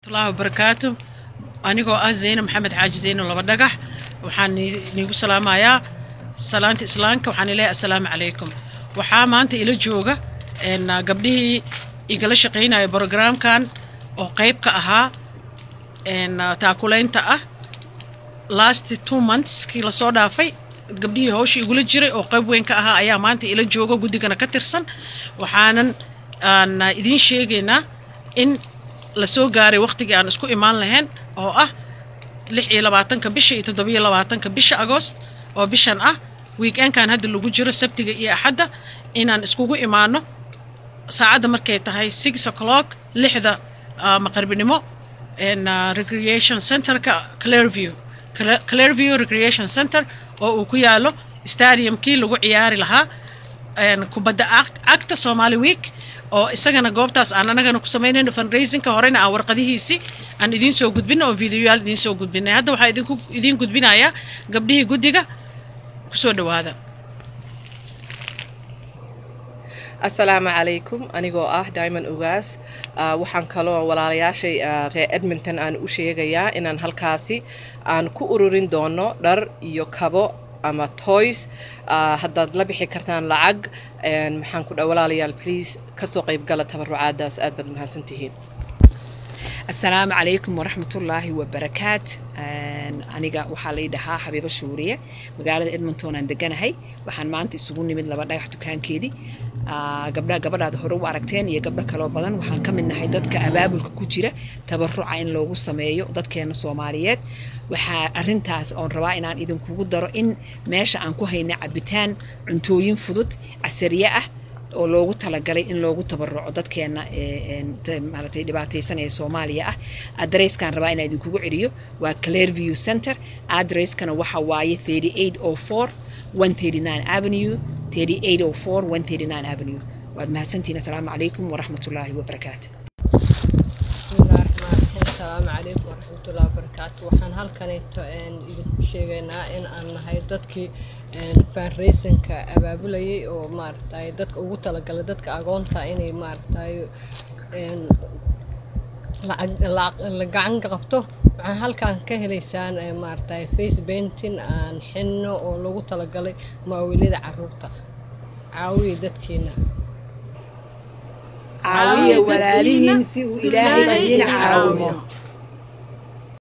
waraxmatullaahi wabarakaatu anigoo ah zeyne maxamed xaaji zeyne laba dhagax. Waxaan niigu salaamayaa salaanta islaamka. Waxaan leeyahay assalaamu calaykum waxaa maanta ila jooga gabdhihii igala shaqaynaya brogramkan oo qayb ka ahaa taakulaynta ah. Last two months kii la soo dhaafay gabdhihii hawsha igula jiray oo qayb weyn ka ahaa ayaa maanta ila jooga guddigana ka tirsan. Waxaanan aan idiin sheegaynaa in la soo gaaray wakhtigii aan isku imaan lahayn oo ah lix iyo labaatanka bisha iyo toddobiyo labaatanka bisha agost oo bishan ah weekendkan hadda lagu jiro sabtiga iyo axadda inaan iskugu imaano saacadda markay tahay six o'clock lixda maqarbinimo recreation centerka clearview clearview recreation center oo uu ku yaalo stadiumkii lagu ciyaari lahaa kubadda cagta somali week oo isagana goobtaas aan anagana ku samaynayno fundraisingka horena aan warqadihiisi aan idiin soo gudbino oo videoyaal idiin soo gudbinay hadda waxaa idinku idiin gudbinayaa gabdhihii guddiga ku soo dhawaada assalaamu calaykum anigoo ah diamond ugaas waxaan kaloo walaalayaashay reer edmonton aan u sheegayaa inaan halkaasi aan ku ururin doono dhar iyo kabo ama toys haddaad la bixi kartaan lacag maxaan ku dha walaalayaal please ka soo qaybgala tabarucaadaas aad baad mahadsantihiin assalaamu calaykum waraxmatullaahi wabarakaat. Aniga waxaa lay dhahaa xabiibo shuuriye magaalada edmonton aan deganahay. Waxaan maanta isugu nimid laba dhagax dukaankeedii gabadhaad hore u aragteen iyo gabdho kaloo badan. Waxaan ka mid dadka abaabulka ku jira tabaruca in loogu sameeyo dadkeena soomaaliyeed. Waxaa arintaas oon rabaa inaan idinkugu daro in meesha aan ku hayna cabitaan cuntooyin fudud casariye ah oo loogu talagalay in loogu tabaruco dadkeena maaratay dhibaataysan ee soomaaliya ah. Adresskaan rabaa inaan idinkugu celiyo waa clearview center. Adresskana waxa waaye thirty eight o four one thirty nine avenue thirty eight o four one thirty nine avenue waad mahadsantihiin assalaamu calaykum waraxmatullaahi wabarakaatu asalaamu calaykum waraxmatullahi wabarakaatu waxaan halkaneeto idinku sheegaynaa in aan nahay dadkii fundraisonka abaabulayay oo maaragtay dadka ugu talagalay dadka agoonta inay maaragtay la gacan qabto waxaan halkaan ka helaysaan maaragtay face painting aan xinno oo lagu talagalay maawilada carruurta caawiya dadkeena caawiya walaalihiin si uu ilaahay idiin caawimo